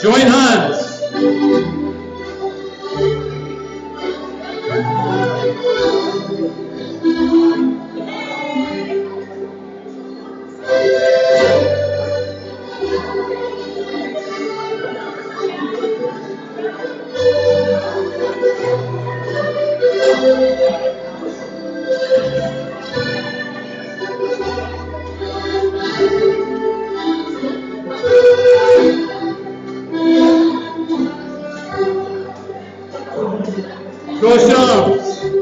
Join hands. Coxão!